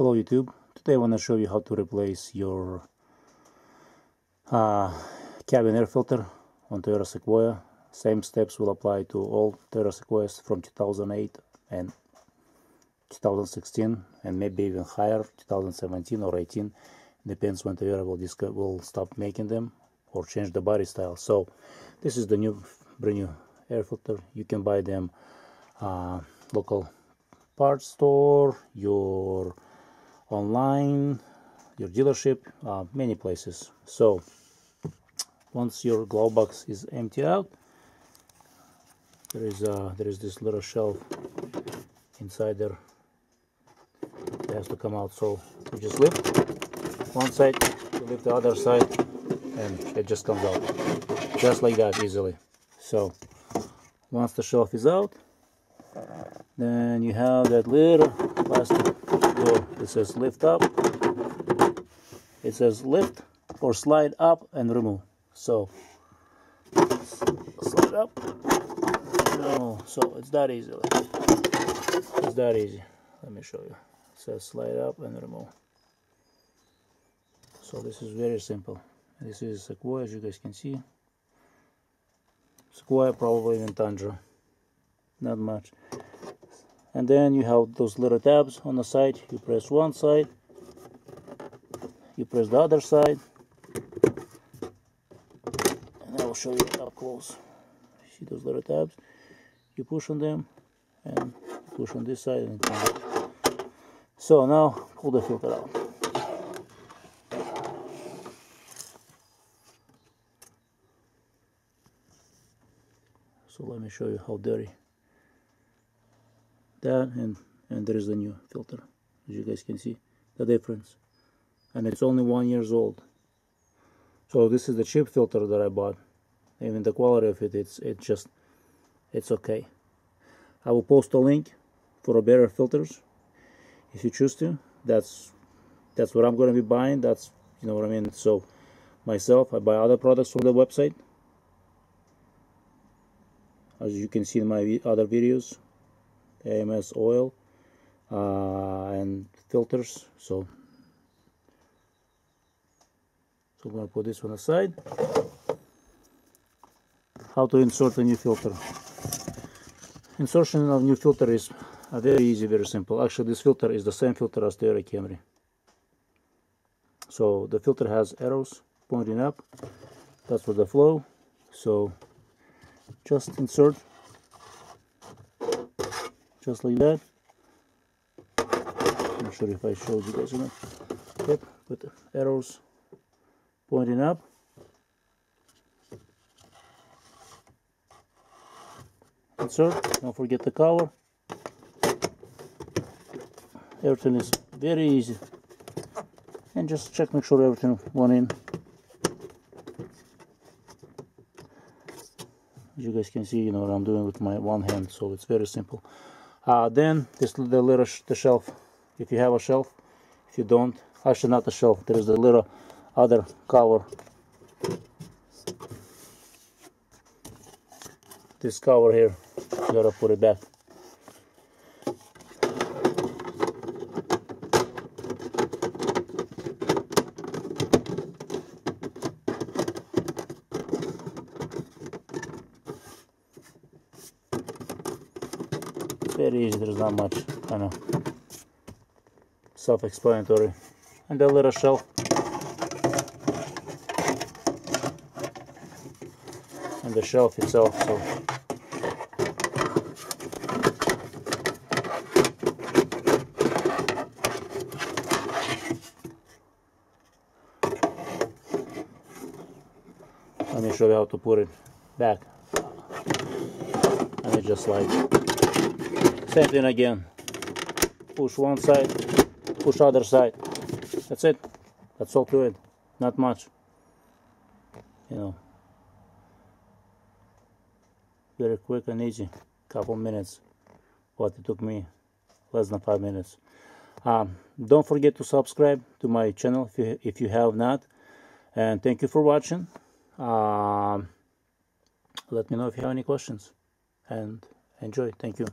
Hello YouTube. Today I want to show you how to replace your uh, cabin air filter on Toyota Sequoia. Same steps will apply to all Toyota Sequoias from 2008 and 2016 and maybe even higher 2017 or 18 depends when Toyota will, will stop making them or change the body style so this is the new brand new air filter you can buy them uh, local parts store your online your dealership uh, many places. So once your glove box is emptied out there is a there is this little shelf inside there it has to come out. So you just lift one side you lift the other side and it just comes out just like that easily. So once the shelf is out then you have that little plastic it says lift up. It says lift or slide up and remove. So slide up. No so it's that easy it's that easy. Let me show you. It says slide up and remove. So this is very simple. This is Sequoia as you guys can see. Sequoia probably even Tundra not much and then you have those little tabs on the side. You press one side. You press the other side. And I will show you up close. See those little tabs? You push on them and push on this side and so now pull the filter out. So let me show you how dirty that and and there is the new filter as you guys can see the difference. And it's only one years old. So this is the cheap filter that I bought. Even the quality of it it's it just it's okay. I will post a link for a better filters if you choose to. That's that's what I'm going to be buying. That's you know what I mean? So myself I buy other products from the website. As you can see in my other videos AMSOIL uh, and filters. So so I'm to put this one aside. How to insert a new filter? Insertion of new filter is very easy very simple. Actually this filter is the same filter as the Toyota Camry. So the filter has arrows pointing up. That's for the flow. So just insert just like that. I'm not sure if I showed you guys enough yep with the arrows pointing up. Insert don't forget the cover. Everything is very easy. And just check make sure everything went in. As you guys can see you know what I'm doing with my one hand so it's very simple uh, then this the little sh the shelf. If you have a shelf if you don't actually not the shelf there's the little other cover. This cover here you gotta put it back very easy there's not much kind of self-explanatory. And the little shelf and the shelf itself so. Let me show you how to put it back. And it just like same thing again. Push one side push other side. That's it. That's all to it. Not much. You know. Very quick and easy. Couple minutes. What it took me. Less than five minutes. Um, don't forget to subscribe to my channel if you, if you have not. And thank you for watching. Um, let me know if you have any questions. And enjoy. Thank you